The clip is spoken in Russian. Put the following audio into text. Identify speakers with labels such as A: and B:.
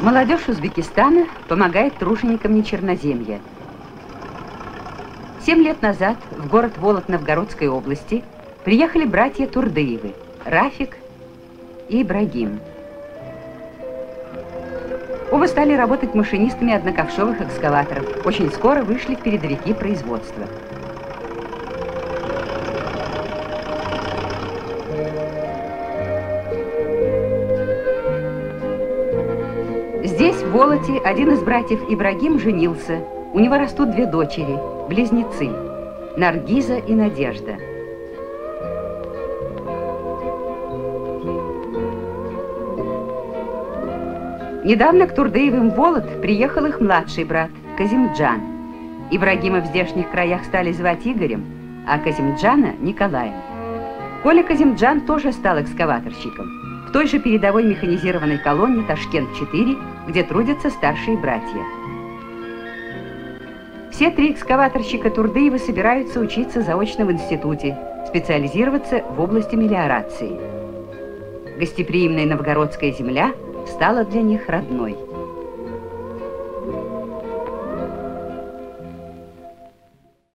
A: Молодежь Узбекистана помогает труженикам нечерноземья. Семь лет назад в город Волок Новгородской области приехали братья Турдыевы, Рафик и Ибрагим. Оба стали работать машинистами одноковшовых экскаваторов. Очень скоро вышли в передовики производства. Здесь, в Волоте, один из братьев Ибрагим женился. У него растут две дочери, близнецы, Наргиза и Надежда. Недавно к Турдыевым в Волод приехал их младший брат, Казимджан. Ибрагима в здешних краях стали звать Игорем, а Казимджана – Николаем. Коля Казимджан тоже стал экскаваторщиком той же передовой механизированной колонне Ташкент-4, где трудятся старшие братья. Все три экскаваторщика Турдыева собираются учиться заочно в институте, специализироваться в области мелиорации. Гостеприимная новгородская земля стала для них родной.